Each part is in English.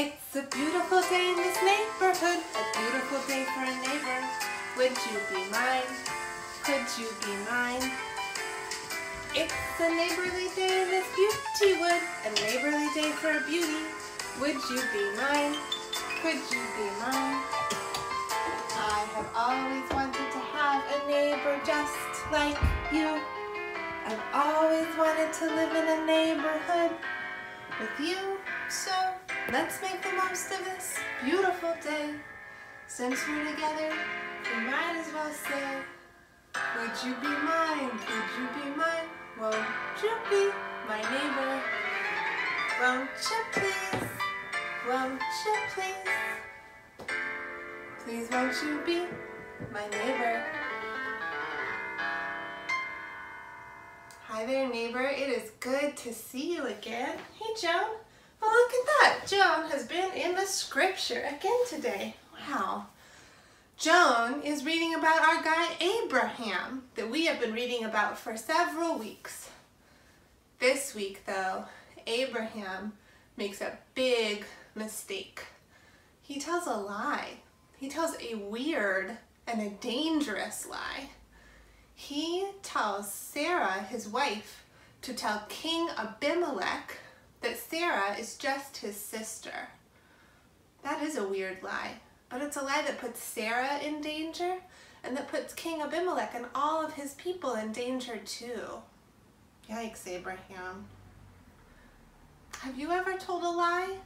It's a beautiful day in this neighborhood, a beautiful day for a neighbor. Would you be mine? Could you be mine? It's a neighborly day in this beauty wood, a neighborly day for a beauty. Would you be mine? Could you be mine? I have always wanted to have a neighbor just like you. I've always wanted to live in a neighborhood with you. So let's make the most of this beautiful day. Since we're together, we might as well say, would you be mine? Could you be mine? Won't you be my neighbor? Won't you please? Won't you please? Please won't you be my neighbor? Hi there neighbor, it is good to see you again. Hey Joan, well look at that. Joan has been in the scripture again today. Wow. Joan is reading about our guy Abraham that we have been reading about for several weeks. This week though, Abraham makes a big mistake. He tells a lie. He tells a weird and a dangerous lie. He tells Sarah, his wife, to tell King Abimelech that Sarah is just his sister. That is a weird lie. But it's a lie that puts Sarah in danger and that puts King Abimelech and all of his people in danger too. Yikes, Abraham. Have you ever told a lie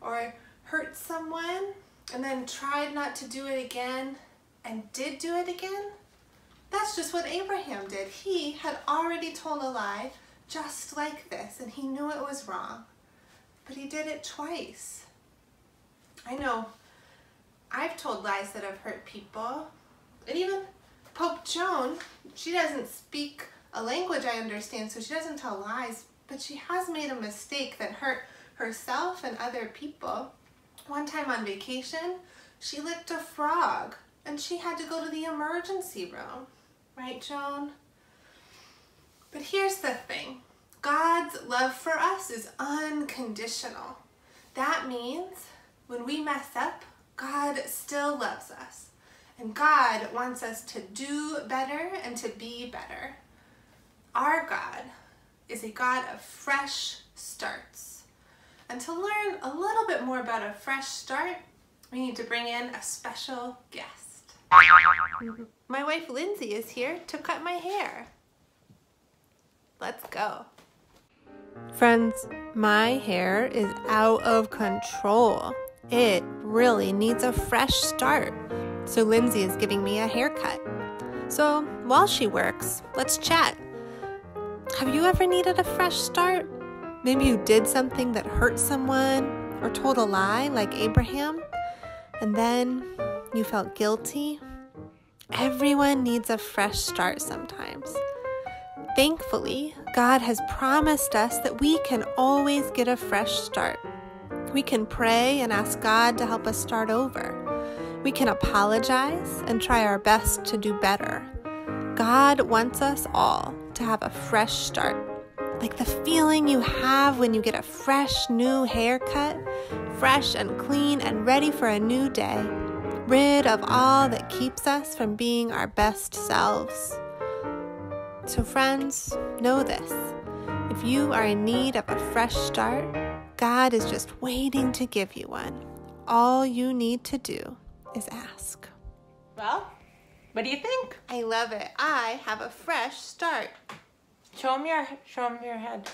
or hurt someone and then tried not to do it again and did do it again? That's just what Abraham did. He had already told a lie just like this and he knew it was wrong, but he did it twice. I know I've told lies that have hurt people. And even Pope Joan, she doesn't speak a language I understand, so she doesn't tell lies, but she has made a mistake that hurt herself and other people. One time on vacation, she licked a frog and she had to go to the emergency room. Right, Joan? But here's the thing. God's love for us is unconditional. That means when we mess up, God still loves us. And God wants us to do better and to be better. Our God is a God of fresh starts. And to learn a little bit more about a fresh start, we need to bring in a special guest. My wife Lindsay is here to cut my hair. Let's go. Friends, my hair is out of control. It really needs a fresh start. So Lindsay is giving me a haircut. So while she works, let's chat. Have you ever needed a fresh start? Maybe you did something that hurt someone or told a lie like Abraham, and then you felt guilty. Everyone needs a fresh start sometimes. Thankfully, God has promised us that we can always get a fresh start. We can pray and ask God to help us start over. We can apologize and try our best to do better. God wants us all to have a fresh start. Like the feeling you have when you get a fresh new haircut, fresh and clean and ready for a new day, rid of all that keeps us from being our best selves. So, friends, know this if you are in need of a fresh start, God is just waiting to give you one. All you need to do is ask. Well, what do you think? I love it. I have a fresh start. Show him your show him your head.